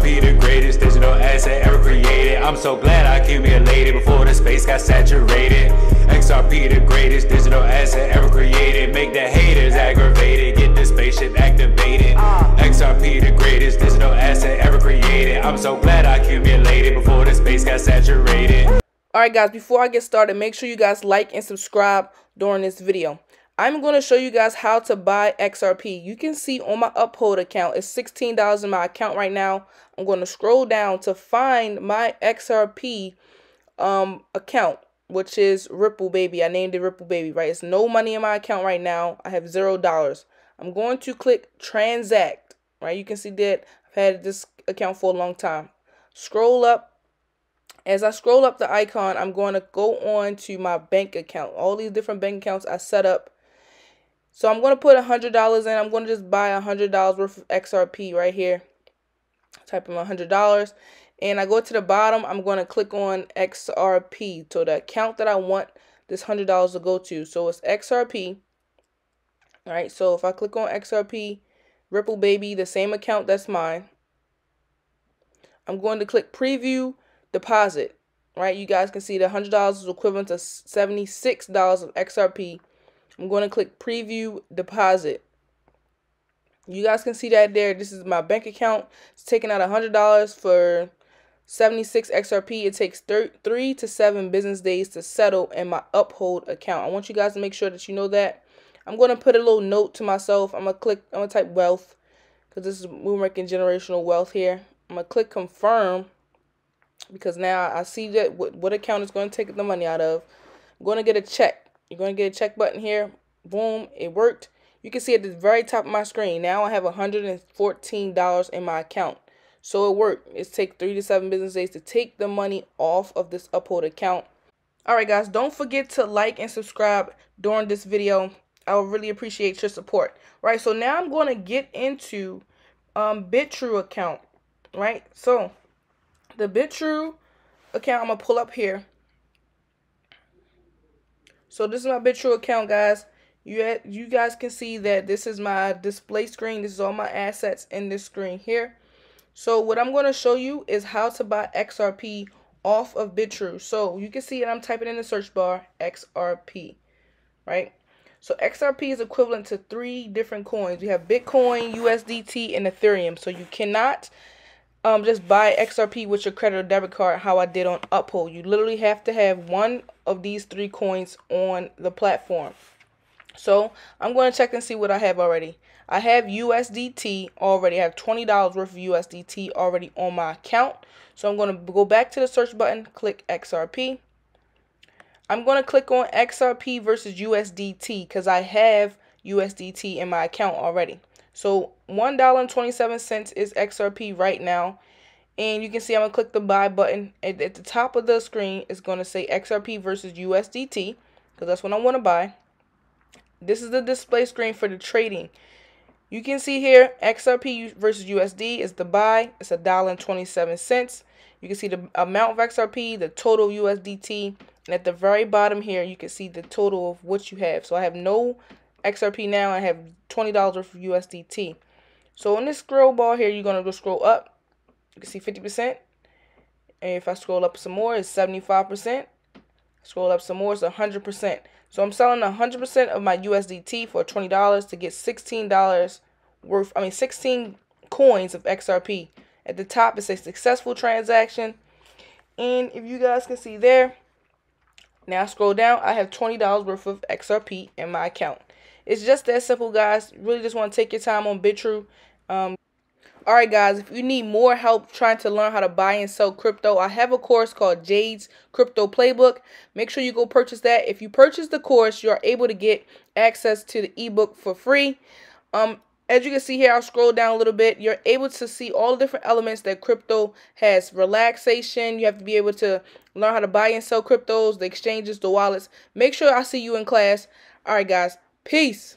XRP, the greatest digital asset ever created. I'm so glad I accumulated before the space got saturated. XRP, the greatest digital asset ever created. Make the haters aggravated. Get the spaceship activated. XRP, the greatest digital asset ever created. I'm so glad I accumulated before the space got saturated. Alright guys, before I get started, make sure you guys like and subscribe during this video. I'm going to show you guys how to buy XRP. You can see on my Uphold account, it's $16 in my account right now. I'm going to scroll down to find my XRP um, account, which is Ripple Baby. I named it Ripple Baby, right? It's no money in my account right now. I have zero dollars. I'm going to click transact, right? You can see that I've had this account for a long time. Scroll up. As I scroll up the icon, I'm going to go on to my bank account. All these different bank accounts I set up so I'm going to put a $100 in. I'm going to just buy a $100 worth of XRP right here. Type in $100. And I go to the bottom. I'm going to click on XRP. So the account that I want this $100 to go to. So it's XRP. All right. So if I click on XRP, Ripple Baby, the same account that's mine. I'm going to click preview deposit. Right. You guys can see the $100 is equivalent to $76 of XRP I'm going to click preview deposit. You guys can see that there. This is my bank account. It's taking out $100 for 76 XRP. It takes three to seven business days to settle in my Uphold account. I want you guys to make sure that you know that. I'm going to put a little note to myself. I'm going to click, I'm going to type wealth because this is we're making generational wealth here. I'm going to click confirm because now I see that what, what account is going to take the money out of. I'm going to get a check. You're going to get a check button here. Boom, it worked. You can see at the very top of my screen, now I have $114 in my account. So it worked. It's take three to seven business days to take the money off of this Uphold account. Alright guys, don't forget to like and subscribe during this video. I would really appreciate your support. Right, so now I'm going to get into um, Bitrue account. Right, so the Bitrue account I'm going to pull up here. So this is my Bitrue account, guys. You you guys can see that this is my display screen. This is all my assets in this screen here. So what I'm going to show you is how to buy XRP off of Bitrue. So you can see it. I'm typing in the search bar XRP, right? So XRP is equivalent to three different coins. We have Bitcoin, USDT, and Ethereum. So you cannot um, just buy XRP with your credit or debit card how I did on Uphold. You literally have to have one of these three coins on the platform. So I'm going to check and see what I have already. I have USDT already. I have $20 worth of USDT already on my account. So I'm going to go back to the search button, click XRP. I'm going to click on XRP versus USDT because I have USDT in my account already. So $1.27 is XRP right now. And you can see I'm going to click the buy button. At, the top of the screen, it's going to say XRP versus USDT because that's what I want to buy. This is the display screen for the trading. You can see here XRP versus USD is the buy. It's a dollar and 27 cents. You can see the amount of XRP, the total USDT, and at the very bottom here, you can see the total of what you have. So I have no XRP now. I have $20 worth of USDT. So in this scroll bar here, you're going to go scroll up. You can see 50%. And if I scroll up some more, it's 75%. Scroll up some more, it's 100%. So I'm selling 100% of my USDT for $20 to get $16 worth, I mean 16 coins of XRP. At the top it says successful transaction. And if you guys can see there, now scroll down, I have $20 worth of XRP in my account. It's just that simple, guys. Really just want to take your time on Bitrue. Um, Alright guys, if you need more help trying to learn how to buy and sell crypto, I have a course called Jayde's Crypto Playbook. Make sure you go purchase that. If you purchase the course, you're able to get access to the ebook for free. Um, as you can see here, I'll scroll down a little bit. You're able to see all the different elements that crypto has. Relaxation, you have to be able to learn how to buy and sell cryptos, the exchanges, the wallets. Make sure I see you in class. Alright guys, peace.